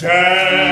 Ten.